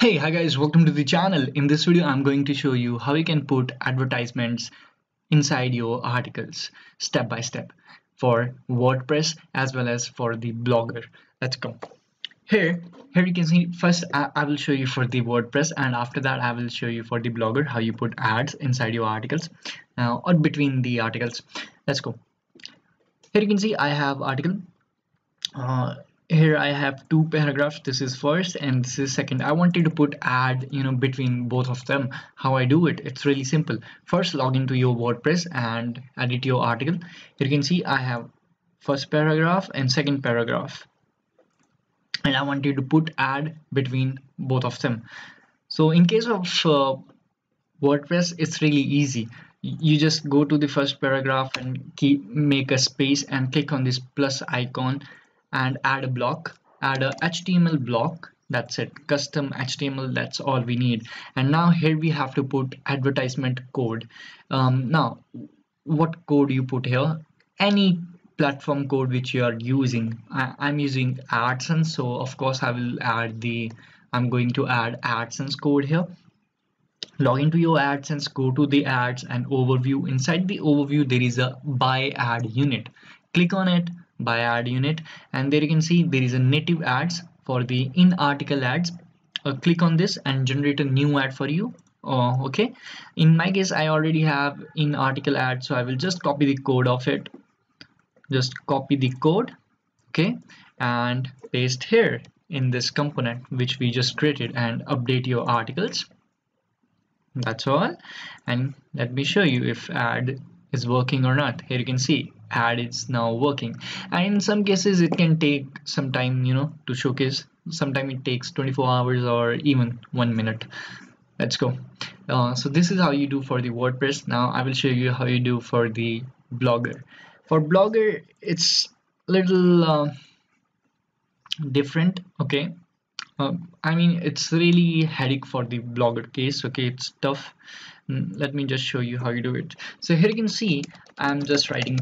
Hey, hi guys, welcome to the channel. In this video, I'm going to show you how you can put advertisements inside your articles step by step for WordPress as well as for the Blogger. Let's go. Here, here you can see first I, I will show you for the WordPress and after that I will show you for the Blogger how you put ads inside your articles uh, or between the articles. Let's go. Here you can see I have article uh, here I have two paragraphs. This is first and this is second. I wanted to put ad you know between both of them how I do it. It's really simple. First log into your WordPress and edit your article. You can see I have first paragraph and second paragraph. And I wanted to put ad between both of them. So in case of uh, WordPress it's really easy. You just go to the first paragraph and keep make a space and click on this plus icon and add a block add a html block that's it custom html that's all we need. And now here we have to put advertisement code. Um, now what code you put here? Any platform code which you are using. I, am using AdSense so of course I will add the I'm going to add AdSense code here. Log into your AdSense go to the ads and overview. Inside the overview there is a by ad unit. Click on it by ad unit. And there you can see there is a native ads for the in article ads. Uh, click on this and generate a new ad for you. Uh, okay. In my case I already have in article ad so I will just copy the code of it. Just copy the code. Okay. And paste here in this component which we just created and update your articles. That's all. And let me show you if ad is working or not. Here you can see ad is now working. And in some cases it can take some time you know to showcase. Sometimes it takes 24 hours or even one minute. Let's go. Uh, so this is how you do for the WordPress. Now I will show you how you do for the blogger. For blogger it's a little uh, different okay? Uh, I mean it's really headache for the blogger case okay? It's tough let me just show you how you do it. So here you can see I'm just writing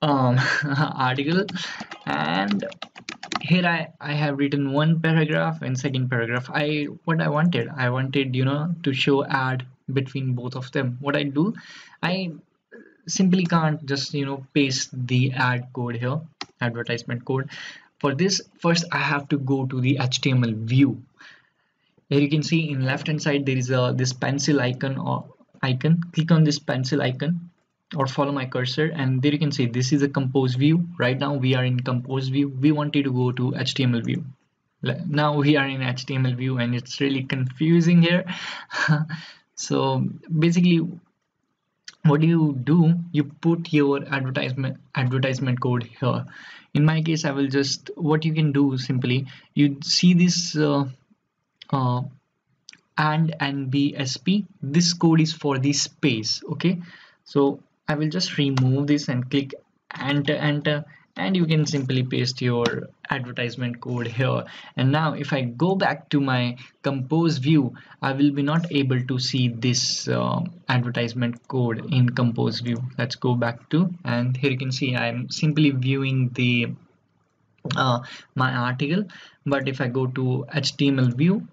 um, article and here I, I have written one paragraph and second paragraph. I what I wanted I wanted you know to show ad between both of them. What I do I simply can't just you know paste the ad code here advertisement code. For this first I have to go to the HTML view here you can see in left hand side there is a this pencil icon or icon. Click on this pencil icon or follow my cursor and there you can see this is a compose view. Right now we are in compose view. We wanted to go to HTML view. Now we are in HTML view and it's really confusing here. So basically what do you do? You put your advertisement advertisement code here. In my case I will just what you can do simply you see this uh, uh, and and BSP this code is for the space okay? So I will just remove this and click enter enter and you can simply paste your advertisement code here. And now if I go back to my compose view I will be not able to see this uh, advertisement code in compose view. Let's go back to and here you can see I'm simply viewing the uh, my article. But if I go to HTML view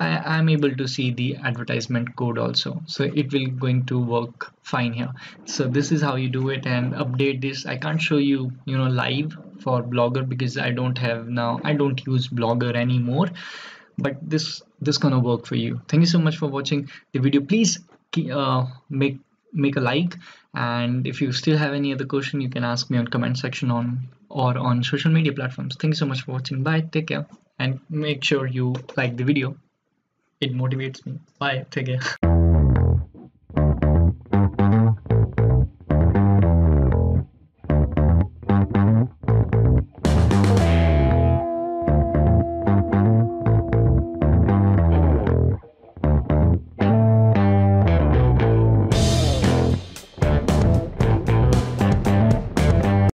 I am able to see the advertisement code also. So it will going to work fine here. So this is how you do it and update this. I can't show you you know live for blogger because I don't have now I don't use blogger anymore. But this this gonna work for you. Thank you so much for watching the video. Please uh, make make a like. And if you still have any other question you can ask me on comment section on or on social media platforms. Thank you so much for watching. Bye. Take care. And make sure you like the video it motivates me. Bye. Take care